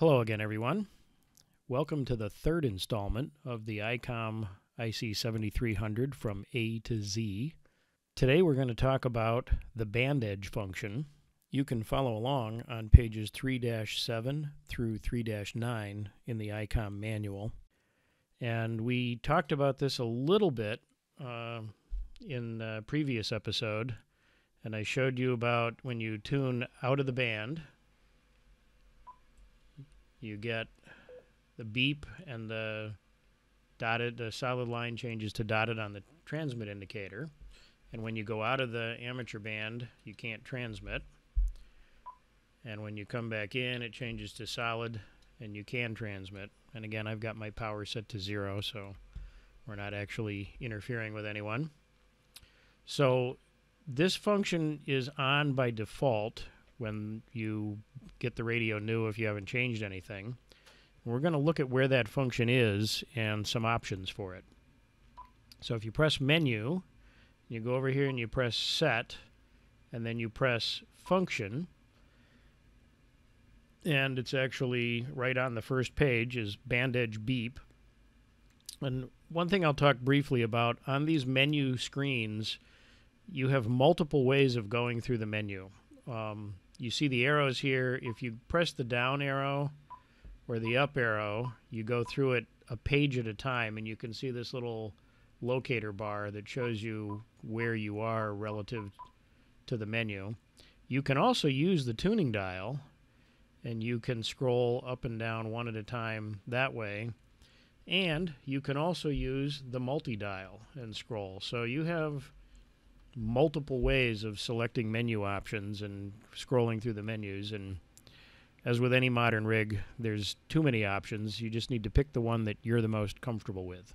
Hello again, everyone. Welcome to the third installment of the ICOM IC 7300 from A to Z. Today we're going to talk about the band edge function. You can follow along on pages 3 7 through 3 9 in the ICOM manual. And we talked about this a little bit uh, in the previous episode. And I showed you about when you tune out of the band, you get the beep and the dotted, the solid line changes to dotted on the transmit indicator. And when you go out of the amateur band, you can't transmit. And when you come back in, it changes to solid and you can transmit. And again, I've got my power set to zero, so we're not actually interfering with anyone. So this function is on by default when you get the radio new if you haven't changed anything. We're going to look at where that function is and some options for it. So if you press menu, you go over here and you press set, and then you press function, and it's actually right on the first page is band edge beep. And one thing I'll talk briefly about on these menu screens, you have multiple ways of going through the menu. Um, you see the arrows here. If you press the down arrow or the up arrow, you go through it a page at a time, and you can see this little locator bar that shows you where you are relative to the menu. You can also use the tuning dial, and you can scroll up and down one at a time that way. And you can also use the multi dial and scroll. So you have multiple ways of selecting menu options and scrolling through the menus. And as with any modern rig, there's too many options. You just need to pick the one that you're the most comfortable with.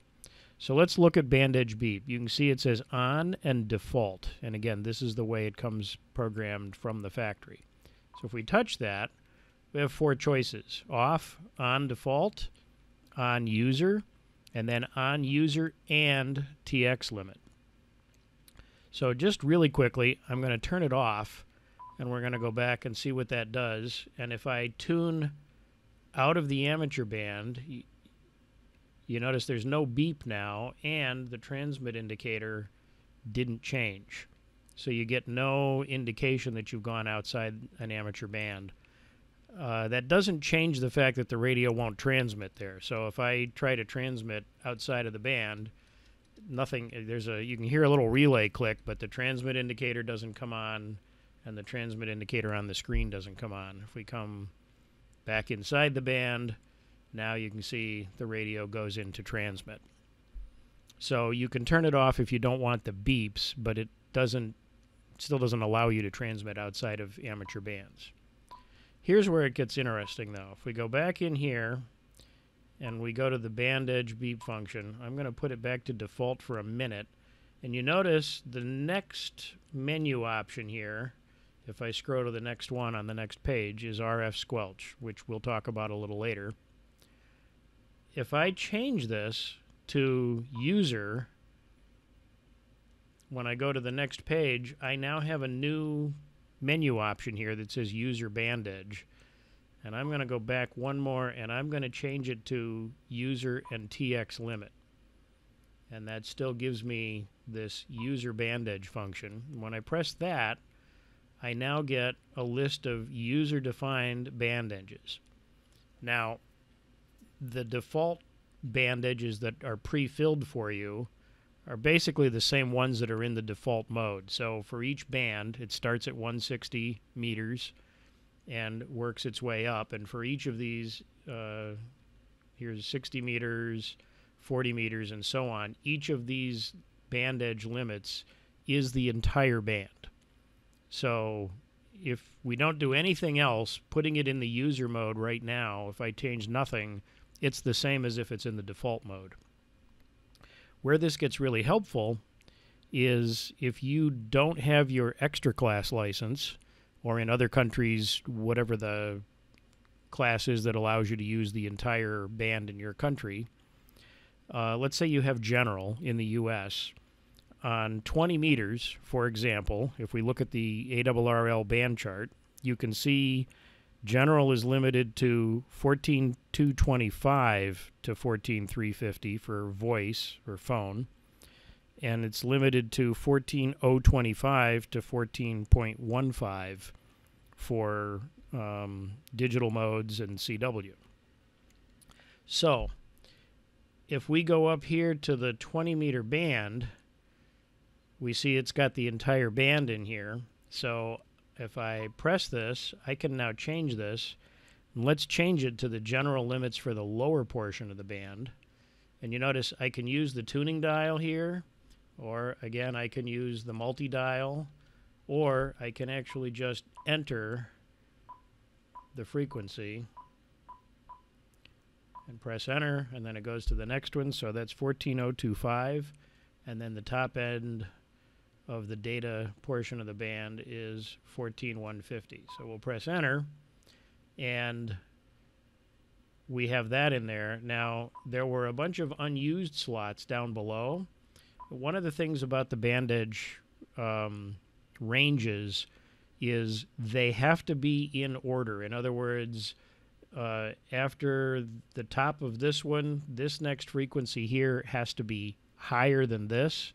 So let's look at Band Edge Beep. You can see it says on and default. And again, this is the way it comes programmed from the factory. So if we touch that, we have four choices off, on default, on user, and then on user and TX limit. So just really quickly, I'm going to turn it off and we're going to go back and see what that does. And if I tune out of the amateur band, you, notice there's no beep now and the transmit indicator didn't change. So you get no indication that you've gone outside an amateur band. Uh, that doesn't change the fact that the radio won't transmit there. So if I try to transmit outside of the band, nothing. There's a you can hear a little relay click, but the transmit indicator doesn't come on, and the transmit indicator on the screen doesn't come on. If we come back inside the band, now you can see the radio goes into transmit. So you can turn it off if you don't want the beeps, but it doesn't still doesn't allow you to transmit outside of amateur bands. Here's where it gets interesting though. If we go back in here and we go to the band edge beep function. I'm going to put it back to default for a minute. And you notice the next menu option here, if I scroll to the next one on the next page, is RF squelch, which we'll talk about a little later. If I change this to user, when I go to the next page, I now have a new menu option here that says user band edge and I'm going to go back one more and I'm going to change it to user and TX limit. And that still gives me this user band edge function. When I press that, I now get a list of user defined band edges. Now, the default band edges that are pre filled for you are basically the same ones that are in the default mode. So for each band, it starts at 160 meters and works its way up. And for each of these, uh, here's 60 meters, 40 meters, and so on. Each of these band edge limits is the entire band. So if we don't do anything else, putting it in the user mode right now, if I change nothing, it's the same as if it's in the default mode. Where this gets really helpful is if you don't have your extra class license, or in other countries, whatever the class is that allows you to use the entire band in your country. Uh, let's say you have general in the U.S. On 20 meters, for example, if we look at the ARRL band chart, you can see General is limited to 14225 to 14350 for voice or phone. And it's limited to 14025 to 14.15 for um, digital modes and CW. So, if we go up here to the 20 meter band, we see it's got the entire band in here. So if I press this, I can now change this. Let's change it to the general limits for the lower portion of the band. And you notice I can use the tuning dial here, or again, I can use the multi-dial, or I can actually just enter the frequency and press enter, and then it goes to the next one. So that's 14025, and then the top end of the data portion of the band is 14150. So we'll press enter, and we have that in there. Now, there were a bunch of unused slots down below. One of the things about the band edge um, ranges is they have to be in order. In other words, uh, after the top of this one, this next frequency here has to be higher than this,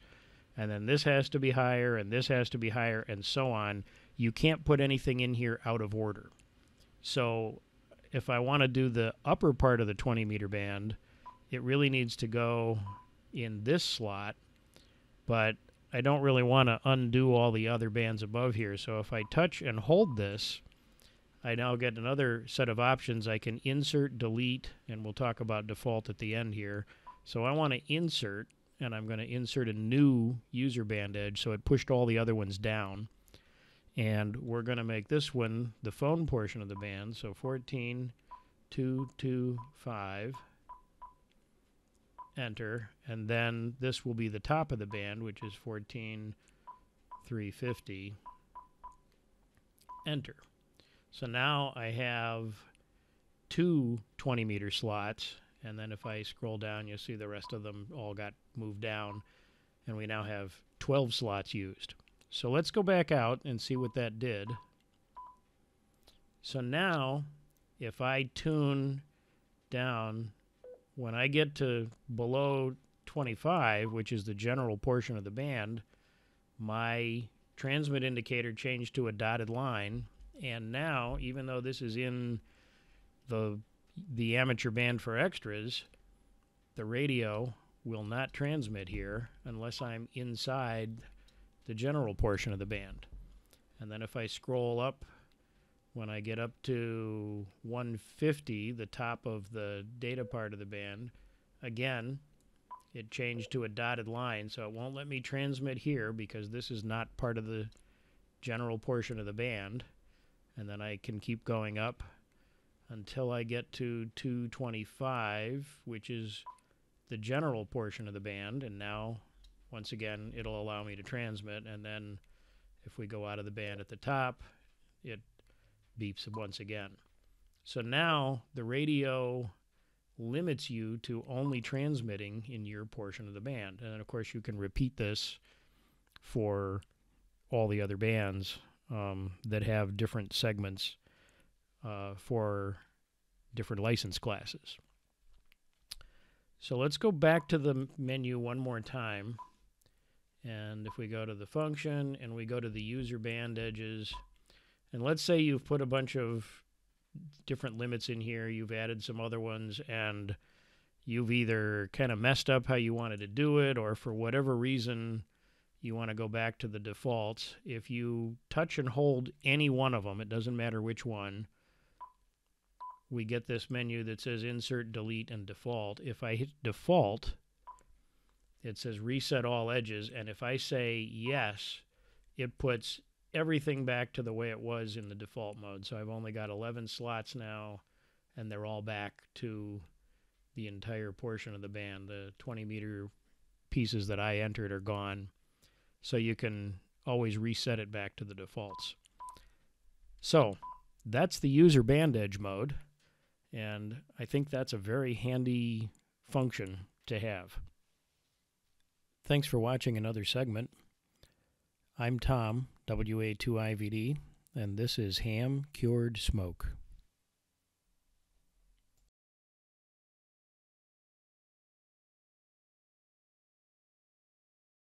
and then this has to be higher, and this has to be higher, and so on. You can't put anything in here out of order. So if I want to do the upper part of the 20 meter band, it really needs to go in this slot, but I don't really want to undo all the other bands above here. So if I touch and hold this, I now get another set of options. I can insert, delete, and we'll talk about default at the end here. So I want to insert, and I'm going to insert a new user band edge, so it pushed all the other ones down. And we're going to make this one the phone portion of the band, so 14225, enter, and then this will be the top of the band, which is 14350, enter. So now I have two 20 meter slots, and then if I scroll down, you'll see the rest of them all got moved down, and we now have 12 slots used. So let's go back out and see what that did. So now, if I tune down, when I get to below 25, which is the general portion of the band, my transmit indicator changed to a dotted line and now, even though this is in the the amateur band for extras, the radio will not transmit here unless I'm inside the general portion of the band. And then if I scroll up, when I get up to 150, the top of the data part of the band, again, it changed to a dotted line, so it won't let me transmit here because this is not part of the general portion of the band and then I can keep going up until I get to 225, which is the general portion of the band, and now, once again, it'll allow me to transmit, and then if we go out of the band at the top, it beeps once again. So now the radio limits you to only transmitting in your portion of the band. And then, of course, you can repeat this for all the other bands um, that have different segments uh, for different license classes. So let's go back to the menu one more time. And if we go to the function and we go to the user band edges, and let's say you've put a bunch of different limits in here, you've added some other ones, and you've either kind of messed up how you wanted to do it, or for whatever reason, you want to go back to the defaults. If you touch and hold any one of them, it doesn't matter which one, we get this menu that says insert, delete, and default. If I hit default, it says reset all edges, and if I say yes, it puts everything back to the way it was in the default mode. So I've only got 11 slots now, and they're all back to the entire portion of the band. The 20 meter pieces that I entered are gone so you can always reset it back to the defaults. So that's the user band edge mode, and I think that's a very handy function to have. Thanks for watching another segment. I'm Tom, WA2IVD, and this is Ham Cured Smoke.